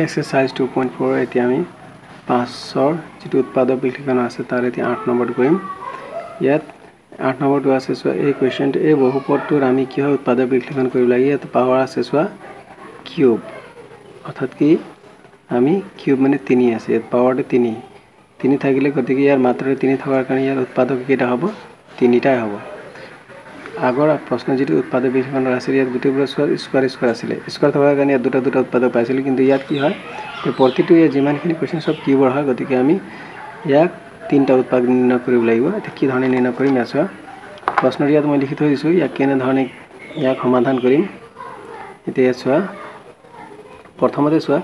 Exercise two point four এতিয়া আমি পাঁচৰ যিটো উৎপাদক বিশ্লেষণ আছে তাৰ এতিয়া আঠ নম্বৰটো কৰিম ইয়াত আঠ নম্বৰটো আছে চোৱা এই কুৱেশ্যনটো এই বহুপদটোৰ আমি কি হয় উৎপাদক বিশ্লেষণ কৰিব লাগে ইয়াত পাৱাৰ আছে চোৱা কিউব অৰ্থাৎ কি? আমি কিউব মানে তিনি আছে ইয়াত পাৱাৰটো তিনি। তিনি থাকিলে গতিকে ইয়াৰ মাত্ৰাটো তিনি থকাৰ কাৰণে ইয়াৰ উৎপাদক কেইটা হ'ব? তিনিটাই হ'ব। আগৰ প্ৰশ্ন যিটো উৎপাদক বিশ্লেষণৰ আছিল ইয়াত গোটেইবোৰ স্কোৱাৰ স্কোৱাৰ স্কোৱাৰ আছিলে। স্কোৱাৰ থকাৰ কাৰণে ইয়াত দুটা দুটা উৎপাদক পাইছিলোঁ কিন্তু ইয়াত কি হয় প্ৰতিটো ইয়াত যিমানখিনি কুৱেশ্যন চব কিউবৰ হয় গতিকে আমি ইয়াক তিনিটা উৎপাদক নিৰ্ণয় কৰিব লাগিব। এতিয়া কি ধৰণে নিৰ্ণয় কৰিম ইয়াত চোৱা। প্ৰশ্নটো ইয়াত মই লিখি থৈ দিছোঁ ইয়াক কেনেধৰণে ইয়াক সমাধান কৰিম। এতিয়া ইয়াত চোৱা প্ৰথমতে চোৱা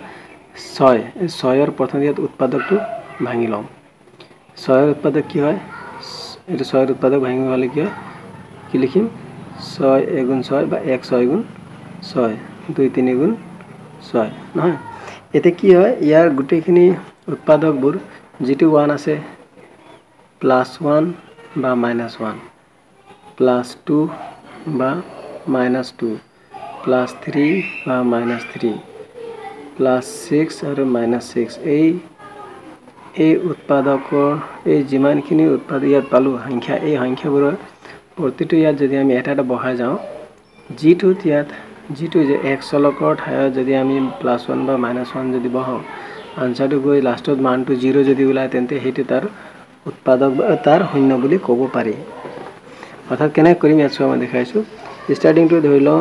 ছয় এই ছয়ৰ প্ৰথম ইয়াত উৎপাদকটো ভাঙি ল'ম ছয়ৰ উৎপাদক কি হয়? এইটো ছয়ৰ উৎপাদক ভাঙিব হ'লে কি হয়? কি লিখিম? ছয় এগুণ ছয় বা এক ছয় গুণ ছয় দুই তিনি গুণ ছয় নহয়? এতিয়া কি হয় ইয়াৰ গোটেইখিনি উৎপাদকবোৰ যিটো ওৱান আছে প্লাছ ওৱান বা মাইনাছ ওৱান প্লাছ টু বা মাইনাছ টু প্লাছ থ্ৰী বা মাইনাছ থ্ৰী প্লাছ ছিক্স আৰু মাইনাছ ছিক্স এই এই উৎপাদকৰ এই যিমানখিনি উৎপাদক ইয়াত পালোঁ সংখ্যা এই সংখ্যাবোৰৰ প্ৰতিটো ইয়াত যদি আমি এটা এটা বহাই যাওঁ যিটোত ইয়াত যিটো যে এক চলকৰ ঠাইত যদি আমি প্লাছ ওৱান বা মাইনাছ ওৱান যদি বহাওঁ আনচাৰটো গৈ লাষ্টত মানটো জিৰ' যদি ওলায় তেন্তে সেইটো তাৰ উৎপাদক বা তাৰ শূন্য বুলি ক'ব পাৰি। অৰ্থাৎ কেনেকৈ কৰিম ইয়াত চোৱা মই দেখাইছোঁ। ষ্টাৰ্টিংটো ধৰি লওঁ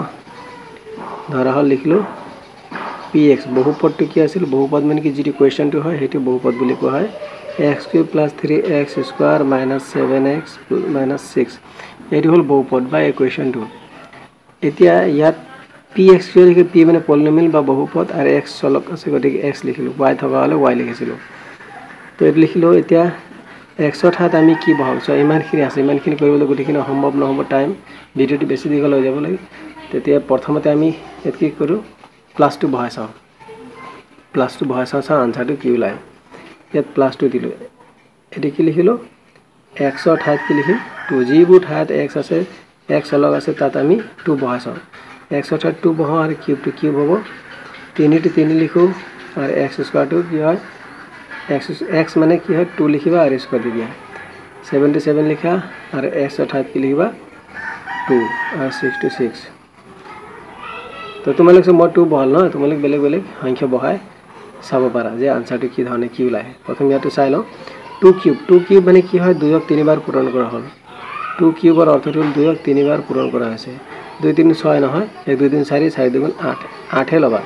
ধৰা হ'ল লিখিলোঁ পি এক্স বহুপদটো কি আছিল? বহুপদ মানে কি? যিটো কুৱেশ্যনটো হয় সেইটো বহুপদ বুলি কোৱা হয়। X cube plus three X square minus seven X minus six এইটো হ'ল বহুপদ বা এই কুৱেশ্যনটো এতিয়া ইয়াত পি এক্স কিয় লিখিলোঁ পি মানে পলিনমিল বা বহুপদ আৰু এক্স চলক আছে গতিকে এক্স লিখিলোঁ ৱাই থকা হ'লে ৱাই লিখিছিলোঁ। তো এইটো লিখিলোঁ এতিয়া এক্সৰ ঠাইত আমি কি বহাম চোৱা ইমানখিনি আছে ইমানখিনি কৰিবলৈ গোটেইখিনি অসম্ভৱ নহ'ব টাইম ভিডিঅ'টো বেছি দীঘল হৈ যাব লাগে। তেতিয়া প্ৰথমতে আমি ইয়াত কি কৰোঁ প্লাছটো বহাই চাওঁ। প্লাছটো বহাই চাওঁ চাওঁ আনচাৰটো কি ওলায়। ইয়াত প্লাছটো দিলোঁ। এতিয়া কি লিখিলোঁ এক্সৰ ঠাইত কি লিখিম? টু যিবোৰ ঠাইত এক্স আছে এক্স অলগ আছে তাত আমি টু বহাই চাওঁ। এক্সৰ ঠাইত টু বহাওঁ আৰু কিউবটো কিউব হ'ব। তিনিটো তিনি লিখোঁ আৰু এক্স স্কুৱাৰটো কি হয়? এক্স এক্স মানে কি হয়? টু লিখিবা আৰু স্কুৱাৰ দি দিয়া। ছেভেণ্টি ছেভেন লিখা আৰু এক্সৰ ঠাইত কি লিখিবা? টু আৰু ছিক্স টু ছিক্স তো তোমালোক মই টু বহাল নহয় তোমালোক বেলেগ বেলেগ সংখ্যা বহাই চাব পাৰা যে আনচাৰটো কি ধৰণে কি ওলায়। প্ৰথম ইয়াতো চাই লওঁ। টু কিউব টু কিউব মানে কি হয়? দুয়ক তিনিবাৰ পূৰণ কৰা হ'ল। টু কিউবৰ অৰ্থটো দুয়ক তিনিবাৰ পূৰণ কৰা হৈছে। দুই তিনি ছয় নহয় এক দুই তিনি চাৰি চাৰি দুগুণ আঠ। আঠহে ল'বা।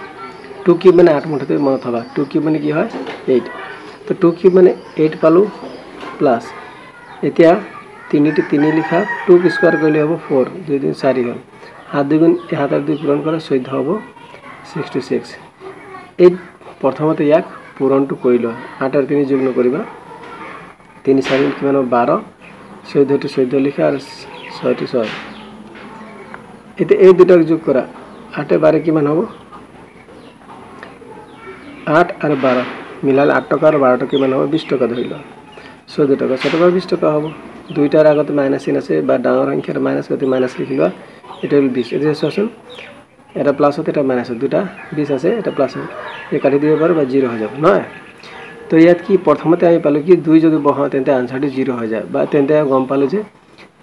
টু কিউব মানে আঠ মুঠতে মনত থবা। টু কিউব মানে কি হয়? এইট। তো টু কিউব মানে এইট পালোঁ প্লাছ। এতিয়া তিনিটো তিনি লিখা টু স্কুৱাৰ কৰিলে হ'ব ফ'ৰ। দুই তিনি চাৰি হ'ল। সাত দুগুণ আৰু দুই পূৰণ কৰা চৈধ্য হ'ব ছিক্স টু ছিক্স। এই প্ৰথমতে ইয়াক পূৰণটো কৰি লোৱা। আঠ আৰু তিনি যোগ নকৰিবা। তিনি চাৰি কিমান হ'ব? বাৰ। চৈধ্যটো চৈধ্য লিখা আৰু ছয়টো ছয়। এতিয়া এই দুটাক যোগ কৰা। আঠে বাৰে কিমান হ'ব? আঠ আৰু বাৰ। মিলালে আঠ টকা আৰু বাৰ টকা কিমান হ'ব? বিছ টকা ধৰি লোৱা। চৈধ্য টকা। ছয় টকা বিছ টকা হ'ব। দুইটাৰ আগতে মাইনাছ চিন আছে বা ডাঙৰ সংখ্যাৰ মাইনাছ গতি মাইনাছ লিখি লোৱা। এটা হ'ল বিছ এতিয়া চোৱাচোন। এটা প্লাছত এটা মাইনাছত দুটা। বিছ আছে এটা প্লাছ এই কাটি দিব পাৰোঁ বা জিৰ' হৈ যাব। নহয়? তো ইয়াত কি প্ৰথমতে আমি পালোঁ কি দুই যদি বহাওঁ তেন্তে আনচাৰটো জিৰ' হৈ যায়। বা তেন্তে গম পালোঁ যে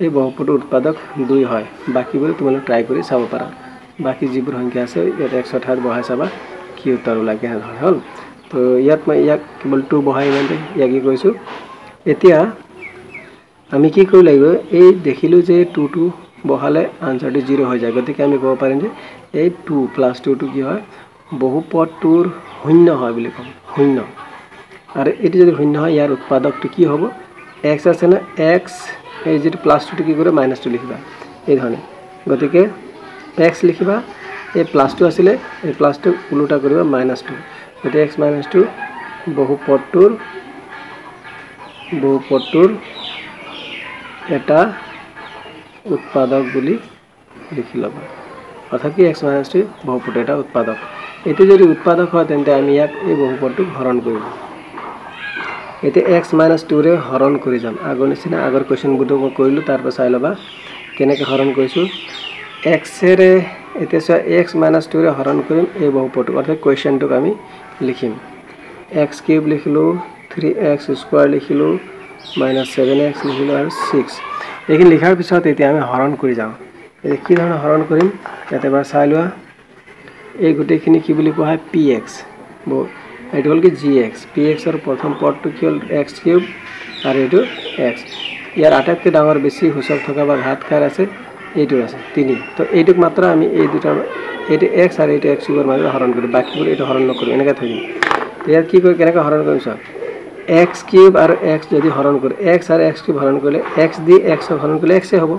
এই বহুপদৰ উৎপাদক দুই হয়। বাকীবোৰ তোমালোকে ট্ৰাই কৰি চাব পাৰা। বাকী যিবোৰ সংখ্যা আছে ইয়াত একশ ঠাইত বহাই চাবা কি উত্তৰ ওলাই কেনেধৰণে হ'ল। তো ইয়াত মই ইয়াক কেৱল টু বহাই ইমানতে কি কৈছোঁ এতিয়া আমি কি কৰিব লাগিব এই দেখিলোঁ যে টু টু বহালে আনচাৰটো জিৰ' হৈ যায়। গতিকে আমি ক'ব পাৰিম যে এই টু প্লাছ টুটো কি হয়? বহুপদটোৰ শূন্য হয় বুলি ক'ম। শূন্য। আৰু এইটো যদি শূন্য হয় ইয়াৰ উৎপাদকটো কি হ'ব? এক্স আছে ন? এক্স এই যিটো প্লাছ টুটো কি কৰে মাইনাছটো লিখিবা। এই গতিকে এক্স লিখিবা। এই প্লাছটো আছিলে এই প্লাছটো ওলোটা কৰিবা মাইনাছটো গতিকে এক্স মাইনাছটো বহুপদটোৰ বহুপদটোৰ এটা উৎপাদক বুলি লিখি ল'বা। অৰ্থাৎ কি এক্স মাইনাছটো বহুপদ এটা উৎপাদক। এইটো যদি উৎপাদক হয় তেন্তে আমি ইয়াক এই বহুপদটোক হৰণ কৰিম। এতিয়া এক্স মাইনাছ টুৰে হৰণ কৰি যাম। আগৰ নিচিনা আগৰ কুৱেশ্যনবোৰটো মই কৰিলোঁ তাৰপৰা চাই ল'বা কেনেকৈ হৰণ কৰিছোঁ। এক্সেৰে এতিয়া চোৱা এক্স মাইনাছ টুৰে হৰণ কৰিম এই বহুপদটোক অৰ্থাৎ কুৱেশ্যনটোক আমি লিখিম। এক্স কিউব লিখিলোঁ থ্ৰী এক্স স্কুৱাৰ লিখিলোঁ মাইনাছ ছেভেন এক্স লিখিলোঁ আৰু ছিক্স এইখিনি লিখাৰ পিছত এতিয়া আমি হৰণ কৰি যাওঁ। এতিয়া কি ধৰণে হৰণ কৰিম? ইয়াত এবাৰ চাই লোৱা। এই গোটেইখিনি কি বুলি কোৱা হয়? পি এক্স এইটো হ'ল কি জি এক্স পি এক্সৰ প্ৰথম পদটো কি হ'ল এক্স কিউব আৰু এইটো এক্স ইয়াৰ আটাইতকৈ ডাঙৰ বেছি সূচক থকা বা ঘাত কাৰ আছে? এইটো আছে তিনি। তো এইটোক মাত্ৰ আমি এই দুটাৰ এইটো এক্স আৰু এইটো এক্স কিউবৰ মাজত হৰণ কৰিম। বাকীবোৰ এইটো হৰণ নকৰিম এনেকৈ থৈ দিম ইয়াত কি কৰি কেনেকৈ হৰণ কৰিম চাওক এক্স কিউব আৰু এক্স যদি হৰণ কৰোঁ এক্স আৰু এক্স কিউব হৰণ কৰিলে এক্স দি এক্সক হৰণ কৰিলে এক্সেই হ'ব।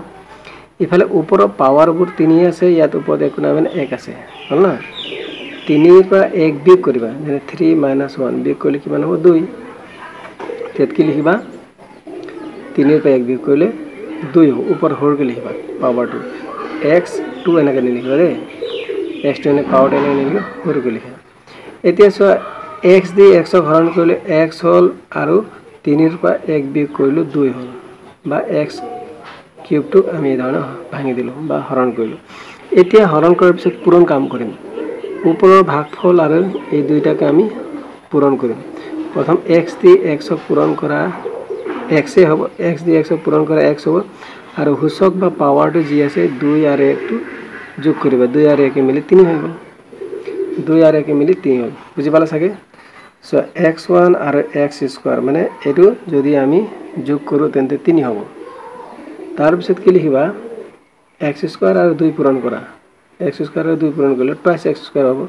ইফালে ওপৰৰ পাৱাৰবোৰ তিনি আছে ইয়াত ওপৰত একো নাই মানে এক আছে। হ'ল না? তিনিৰ পৰা এক বিয়োগ কৰিবা যেনে থ্ৰী মাইনাছ ওৱান বিয়োগ কৰিলে কিমান হ'ব? দুই। ইয়াত কি লিখিবা? তিনিৰ পৰা এক বিয়োগ কৰিলে দুই হ'ব। ওপৰত সৰুকৈ লিখিবা পাৱাৰটো এক্স টু এনেকৈ নিলিখিবা দেই। এক্স টু এনে পাৱাৰটো এনেকৈ নিলিখিবা সৰুকৈ লিখা এতিয়া চোৱা এক্স দি এক্সক হৰণ কৰিলে এক্স হ'ল আৰু তিনিৰ পৰা এক বিয়োগ কৰিলোঁ দুই হ'ল। বা এক্স কিউবটোক আমি এই ধৰণে ভাঙি দিলোঁ বা হৰণ কৰিলোঁ। এতিয়া হৰণ কৰাৰ পিছত পূৰণ কাম কৰিম। ওপৰৰ ভাগফল আৰু এই দুইটাকে আমি পূৰণ কৰিম। প্ৰথম এক্স দি এক্সক পূৰণ কৰা এক্সেই হ'ব এক্স দি এক্সক পূৰণ কৰা এক্স হ'ব আৰু সূচক বা পাৱাৰটো যি আছে দুই আৰু একটো যোগ কৰিবা। দুই আৰু একে মিলি তিনি হৈ গ'ল। দুই আৰু একে মিলি তিনি হ'ল। বুজি পালে চাগে? চ' এক্স ওৱান আৰু এক্স স্কুৱাৰ মানে এইটো যদি আমি যোগ কৰোঁ তেন্তে তিনি হ'ব। তাৰপিছত কি লিখিবা? এক্স স্কুৱাৰ আৰু দুই পূৰণ কৰা। এক্স আৰু দুই পূৰণ কৰিলে টুৱাইছ এক্স স্কুৱাৰ হ'ব।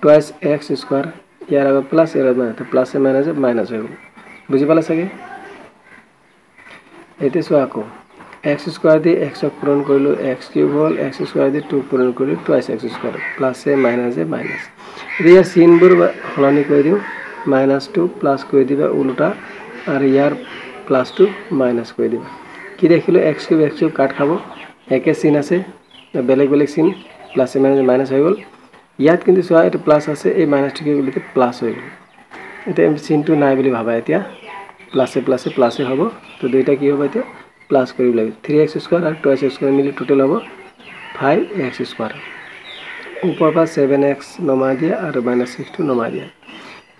টুৱাইছ এক্স স্কুৱাৰ ইয়াৰ আগত প্লাছ ইয়াৰ আগত মাইনাছ প্লাছে মাইনাছে মাইনাছ হৈ গ'ল। বুজি পালে চাগে এতিয়া চোৱা আকৌ এক্স স্কুৱাৰ দি এক্সক পূৰণ কৰিলোঁ এক্স কিউব হ'ল এক্স স্কুৱাৰ দি টু পূৰণ কৰিলোঁ টুৱাইছ এক্স স্কুৱাৰ প্লাছে মাইনাছে মাইনাছ এতিয়া ইয়াৰ চিনবোৰ সলনি কৰি দিওঁ মাইনাছ টু প্লাছ কৰি দিবা ওলোটা আৰু ইয়াৰ প্লাছটো মাইনাছ কৰি দিবা। কি দেখিলোঁ? X cube X cube cut খাব। একে চিন আছে। বেলেগ বেলেগ চিন প্লাছে মাইনাছ মাইনাছ হৈ গ'ল। ইয়াত কিন্তু চোৱা এইটো প্লাছ আছে এই মাইনাছটো কি বুলি প্লাছ হৈ গ'ল। এতিয়া চিনটো নাই বুলি ভাবা এতিয়া। প্লাছে প্লাছে প্লাছে হ'ব। তো দুইটা কি হ'ব এতিয়া? প্লাছ কৰিব লাগিব। থ্ৰী এক্স স্কুৱাৰ আৰু টু এক্স স্কুৱাৰ মিলি টোটেল হ'ব ফাইভ এক্স স্কুৱাৰ ওপৰৰ পৰা ছেভেন এক্স নমাই দিয়া আৰু মাইনাছ ছিক্সটো নমাই দিয়া।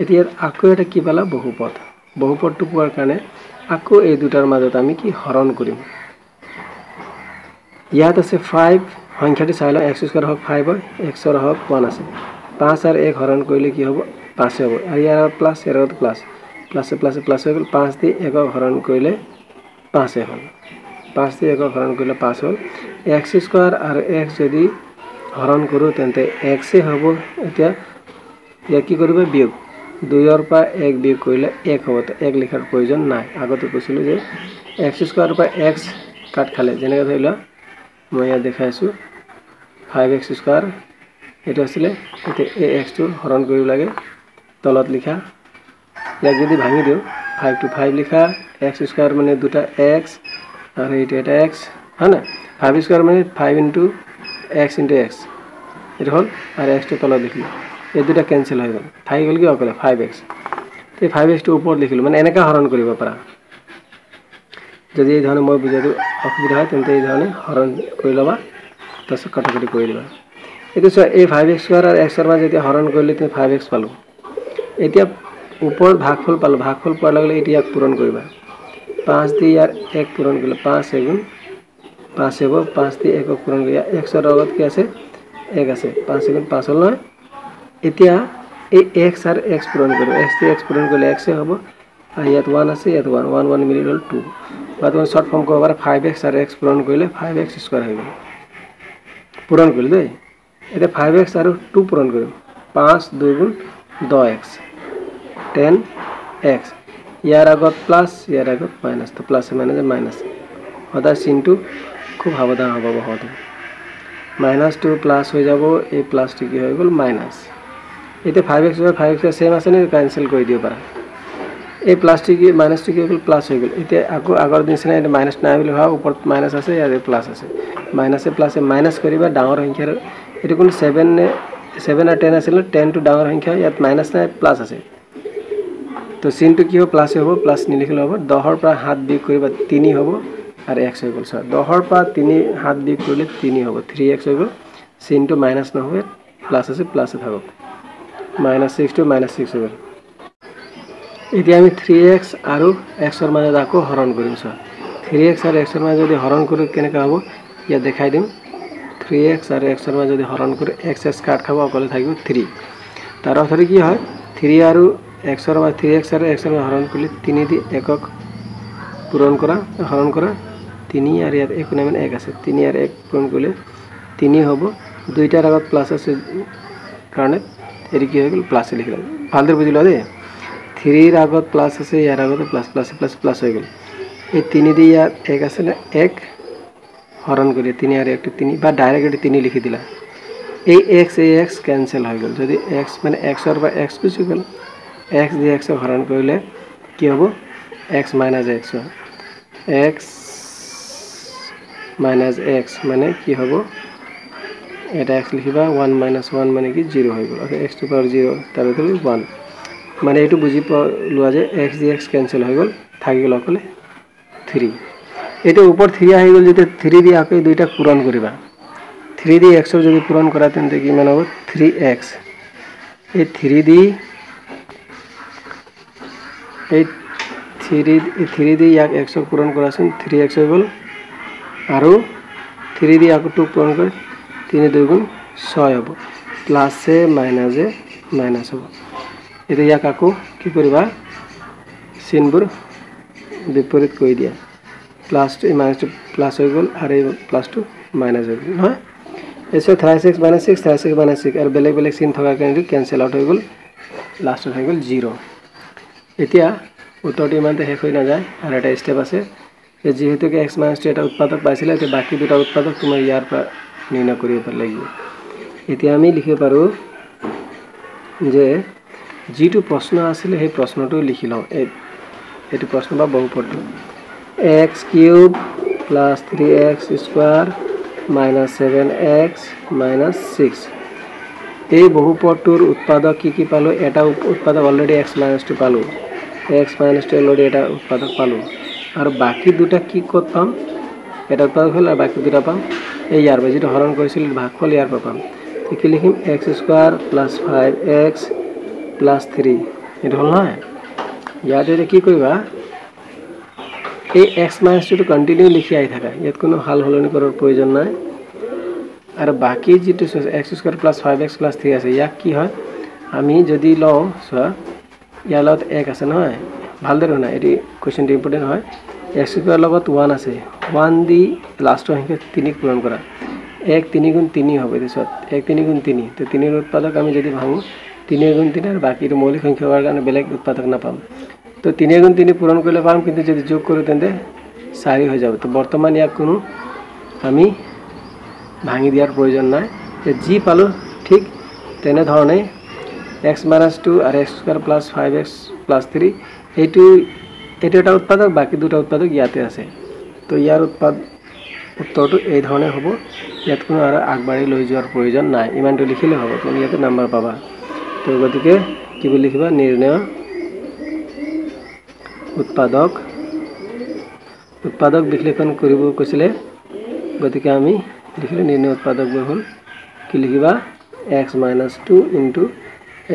এতিয়া আকৌ এটা কি পালা? বহুপদ। বহুপদটো পোৱাৰ কাৰণে আকৌ এই দুটাৰ মাজত আমি কি হৰণ কৰিম? ইয়াত আছে ফাইভ সংখ্যাটো চাই লওঁ এক্স স্কুৱাৰ হওক ফাইভ হয় এক্সৰ হওক ওৱান আছে। পাঁচ আৰু এক হৰণ কৰিলে কি হ'ব? পাঁচে হ'ব। আৰু ইয়াৰ প্লাছ ইয়াৰ প্লাছ প্লাছে প্লাছে প্লাছ হৈ গ'ল পাঁচ দি একক হৰণ কৰিলে পাঁচে হ'ল। পাঁচ দি একক হৰণ কৰিলে পাঁচ হ'ল। এক্স স্কুৱাৰ আৰু এক্স যদি হৰণ কৰোঁ তেন্তে এক্সেই হ'ব। এতিয়া ইয়াক কি কৰিবা? বিয়োগ। দুইৰ পৰা এক বিয়োগ কৰিলে এক হ'ব। এক লিখাৰ প্ৰয়োজন নাই। আগতে কৈছিলোঁ যে এক্স স্কুৱাৰৰ পৰা এক্স কাট খালে। যেনেকৈ ধৰি লোৱা মই ইয়াত দেখাই আছোঁ। ফাইভ এক্স স্কুৱাৰ এইটো আছিলে এতিয়া এই এক্সটো হৰণ কৰিব লাগে তলত লিখা। ইয়াক যদি ভাঙি দিওঁ ফাইভ টু ফাইভ লিখা এক্স স্কুৱাৰ মানে দুটা এক্স আৰু এইটো এটা এক্স হয় নাই? ফাইভ স্কুৱাৰ মানে five into X into X এইটো হ'ল আৰু এক্সটো তলত লিখিলোঁ। এই দুটা কেঞ্চেল হৈ গ'ল। থাকি গ'ল কি অকলে? ফাইভ এক্স এই ফাইভ এক্সটো ওপৰত লিখিলোঁ মানে এনেকৈ হৰণ কৰিব পাৰা। যদি এই ধৰণে মই বুজাটো অসুবিধা হয় তেন্তে এই ধৰণে হৰণ কৰি ল'বা তাৰপিছত কটাকটি কৰি দিবা। এতিয়া চোৱা এই ফাইভ এক্স স্কুৱাৰ আৰু এক্সৰ মাজত যেতিয়া হৰণ কৰিলে তেতিয়া ফাইভ এক্স পালোঁ। এতিয়া ওপৰত ভাগফল পালোঁ ভাগফল পোৱাৰ লগে লগে এতিয়া ইয়াক পূৰণ কৰিবা। পাঁচ দি ইয়াৰ এক পূৰণ কৰিলে পাঁচ এগুণ পাঁচ হ'ব পাঁচ দি একক পূৰণ কৰি এক্সৰ লগত কি আছে? এক আছে পাঁচ এগুণ পাঁচ হ'ল নহয়। এতিয়া এই এক্স আৰু এক্স পূৰণ কৰিব এক্স দি এক্স পূৰণ কৰিলে এক্সেই হ'ব আৰু ইয়াত ওৱান আছে ইয়াত ওৱান ওৱান ওৱান মিলি হ'ল টু তোমাৰ শ্বৰ্ট ফৰ্ম ক'ব পাৰা ফাইভ এক্স আৰু এক্স পূৰণ কৰিলে ফাইভ এক্স স্কুৱাৰ হৈ গ'ল পূৰণ কৰিলোঁ দেই এতিয়া ফাইভ এক্স আৰু টু পূৰণ কৰিম পাঁচ দুই গুণ দহ এক্স টেন এক্স ইয়াৰ আগত প্লাছ ইয়াৰ আগত মাইনাছ তো প্লাছে মাইনাছে মাইনাছ সদায় চিনটো খুব সাৱধান হ'ব বহাওঁতে মাইনাছ টু প্লাছ হৈ যাব এই প্লাছটো কি হৈ গ'ল মাইনাছ এতিয়া five X five X same আছে নে কেঞ্চেল কৰি দিব পাৰা এই প্লাছটো কি মাইনাছটো কি হৈ গ'ল প্লাছ হৈ গ'ল। এতিয়া আকৌ আগৰ নিচিনা এতিয়া মাইনাছ নাই বুলি ভাবা ওপৰত মাইনাছ আছে ইয়াতে প্লাছ আছে। মাইনাছে প্লাছে মাইনাছ কৰিবা ডাঙৰ সংখ্যাৰ এইটো কোনো ছেভেন ছেভেন আৰু টেন আছিল টেনটো ডাঙৰ সংখ্যা ইয়াত মাইনাছ নাই প্লাছ আছে। তো চিনটো কি হ'ব? প্লাছে হ'ব প্লাছ নিলিখিলেও হ'ব। দহৰ পৰা সাত বিয়োগ কৰিবা তিনি হ'ব আৰু এক্স হৈ গ'ল চোৱা। দহৰ পৰা তিনি সাত বিয়োগ কৰিলে তিনি হ'ব থ্ৰী এক্স হৈ গ'ল। চিনটো মাইনাছ নহয় প্লাছ আছে প্লাছে থাকক। মাইনাছ ছিক্সটো মাইনাছ ছিক্স হৈ গ'ল। এতিয়া আমি থ্ৰী এক্স আৰু এক্সৰ মাজত আকৌ হৰণ কৰিম চোৱা। থ্ৰী এক্স আৰু এক্সৰ মাজত যদি হৰণ কৰোঁ কেনেকৈ হ'ব? ইয়াত দেখাই দিম। থ্ৰী এক্স আৰু এক্সৰ মাজত যদি হৰণ কৰোঁ এক্স এক্স কাট খাব অকলে থাকিব থ্ৰী তাৰ অৰ্থতে কি হয়? থ্ৰী আৰু এক্সৰ মাজত থ্ৰী এক্স আৰু এক্সৰ মাজত হৰণ কৰিলে তিনি দি একক পূৰণ কৰা হৰণ কৰা। তিনি আৰু ইয়াত একো নাই মানে এক আছে। তিনি আৰু এক পূৰণ কৰিলে তিনি হ'ব। দুইটাৰ আগত প্লাছ আছে কাৰণে এইটো কি হৈ গ'ল? প্লাছে লিখিলাম ভালদৰে বুজি লোৱা দেই। থ্ৰীৰ আগত প্লাছ আছে ইয়াৰ আগতে প্লাছ প্লাছ প্লাছ প্লাছ হৈ গ'ল। এই তিনি দি ইয়াত এক আছিলে এক হৰণ কৰি তিনি আৰু একটো তিনি বা ডাইৰেক্ট তিনি লিখি দিলা। এই এক্স এই এক্স কেঞ্চেল হৈ গ'ল। যদি এক্স মানে এক্সৰ পৰা এক্স গুচি গ'ল এক্স দি এক্সক হৰণ কৰিলে কি হ'ব? X minus X X minus X মানে কি হ'ব? এটা এক্স লিখিবা ওৱান মাইনাছ ওৱান মানে কি জিৰ' হৈ গ'ল। এক্স টু পাৱাৰ জিৰ' তাৰ ভিতৰত ওৱান মানে এইটো বুজি লোৱা যে এক্স দি এক্স কেঞ্চেল হৈ গ'ল, থাকি গ'ল অকলে থ্ৰী এইটো ওপৰত থ্ৰী আহি গ'ল, যেতিয়া থ্ৰী দি আকৌ দুইটা পূৰণ কৰিবা। থ্ৰী দি এক্সৰ যদি পূৰণ কৰা, তেন্তে কিমান হ'ব? থ্ৰী এক্স এই থ্ৰী দি, এই থ্ৰী থ্ৰী দি ইয়াক এক্সক পূৰণ কৰাচোন থ্ৰী এক্স হৈ গ'ল। আৰু থ্ৰী দি আকৌ টুক পূৰণ কৰি, তিনি দুই গুণ ছয় হ'ব। প্লাছে মাইনাছে মাইনাছ হ'ব। এতিয়া ইয়াক আকৌ কি কৰিবা চিনবোৰ বিপৰীত কৰি দিয়া প্লাছটো মাইনাছটো প্লাছ হৈ গ'ল আৰু এই প্লাছটো মাইনাছ হৈ গ'ল নহয় এছত thirty six minus six thirty six minus six আৰু বেলেগ বেলেগ চিন থকাৰ কাৰণে কেঞ্চেল আউট হৈ গ'ল লাষ্টত হৈ গ'ল জিৰ' এতিয়া উত্তৰটো ইমানতে শেষ হৈ নাযায় আৰু এটা ষ্টেপ আছে যে যিহেতুকে এক্স মাইনাছটো এটা উৎপাদক পাইছিলে এতিয়া বাকী দুটা উৎপাদক তোমাৰ ইয়াৰ পৰা নিৰ্ণয় কৰিব লাগিব এতিয়া আমি লিখিব পাৰোঁ যে যিটো প্ৰশ্ন আছিলে সেই প্ৰশ্নটো লিখি লওঁ। এই এইটো প্ৰশ্ন বা বহুপদটো। X cube plus three x square minus seven x minus six এই বহুপদটোৰ উৎপাদক কি কি পালোঁ? এটা উৎপাদক অলৰেডি এক্স মাইনাছটো পালোঁ। এক্স মাইনাছটো অলৰেডি এটা উৎপাদক পালোঁ। আৰু বাকী দুটা কি ক'ত পাম? এটা উৎপাদক হ'ল আৰু বাকী দুটা পাম। এই ইয়াৰ পৰা যিটো হৰণ কৰিছিলোঁ ভাগফল ইয়াৰ পৰা পাম। কি লিখিম? X square plus five x plus three এইটো হ'ল নহয় ইয়াত এতিয়া কি কৰিবা? এই এক্স মাইনাছটোতো কণ্টিনিউ লিখি আহি থাকা। ইয়াত কোনো সাল সলনি কৰাৰ প্ৰয়োজন নাই। আৰু বাকী যিটো x square plus five x plus three আছে ইয়াক কি হয়? আমি যদি লওঁ চোৱা ইয়াৰ লগত এক আছে নহয়। ভালদৰে শুনা এইটো কুৱেশ্যনটো ইম্পৰ্টেণ্ট হয়। এক্স স্কুৱাৰ লগত ওৱান আছে। ওৱান দি লাষ্টৰ সংখ্যা তিনিক পূৰণ কৰা। এক তিনি গুণ তিনি হ'ব তাৰপিছত এক তিনি গুণ তিনি। তো তিনিৰ উৎপাদক আমি যদি ভাঙোঁ তিনি গুণ তিনি আৰু বাকীটো মৌলিক সংখ্যা হোৱাৰ কাৰণে বেলেগ উৎপাদক নাপাম তো তিনি গুণ তিনি পূৰণ কৰিলে পাম কিন্তু যদি যোগ কৰোঁ তেন্তে চাৰি হৈ যাব। তো বৰ্তমান ইয়াক কোনো আমি ভাঙি দিয়াৰ প্ৰয়োজন নাই। যি পালোঁ ঠিক তেনেধৰণে এক্স মাইনাছ টু আৰু x square plus five x plus three এইটো এইটো এটা উৎপাদক বাকী দুটা উৎপাদক ইয়াতে আছে। তো ইয়াৰ উৎপাদ উত্তৰটো এই ধৰণে হ'ব। ইয়াত কোনো আৰু আগবাঢ়ি লৈ যোৱাৰ প্ৰয়োজন নাই। ইমানটো লিখিলে হ'ব। তুমি ইয়াতে নাম্বাৰ পাবা। তো গতিকে কি বুলি লিখিবা? নিৰ্ণয় উৎপাদক। উৎপাদক বিশ্লেষণ কৰিব কৈছিলে। গতিকে আমি লিখিলোঁ নিৰ্ণয় উৎপাদকবোৰ হ'ল। কি লিখিবা? X minus two into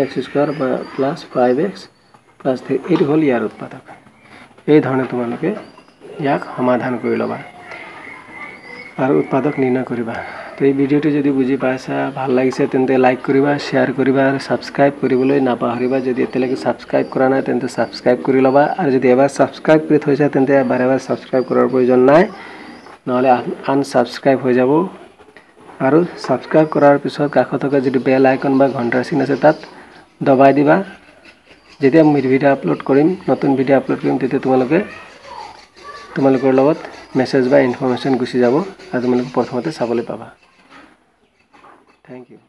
x square plus five x plus three. এইটো হ'ল ইয়াৰ উৎপাদক। এই ধৰণে তোমালোকে ইয়াক সমাধান কৰি ল'বা। আৰু উৎপাদক নিৰ্ণয় কৰিবা। তো এই ভিডিঅ'টো যদি বুজি পাইছা ভাল লাগিছে তেন্তে লাইক কৰিবা শ্বেয়াৰ কৰিবা আৰু ছাবস্ক্ৰাইব কৰিবলৈ নাপাহৰিবা। যদি এতিয়ালৈকে ছাবস্ক্ৰাইব কৰা নাই তেন্তে ছাবস্ক্ৰাইব কৰি ল'বা। আৰু যদি এবাৰ ছাবস্ক্ৰাইব কৰি থৈছা তেন্তে এবাৰ এবাৰ ছাবস্ক্ৰাইব কৰাৰ প্ৰয়োজন নাই। নহ'লে আনছাবস্ক্ৰাইব হৈ যাব। আৰু ছাবস্ক্ৰাইব কৰাৰ পিছত কাষত থকা যিটো বেল আইকন বা ঘণ্টাৰ চিন আছে তাত দবাই দিবা। যেতিয়া মই ভিডিঅ' আপলোড কৰিম নতুন ভিডিঅ' আপলোড কৰিম তেতিয়া তোমালোকে তোমালোকৰ লগত মেছেজ বা ইনফৰ্মেশ্যন গুচি যাব আৰু তোমালোকে প্ৰথমতে চাবলৈ পাবা। Thank U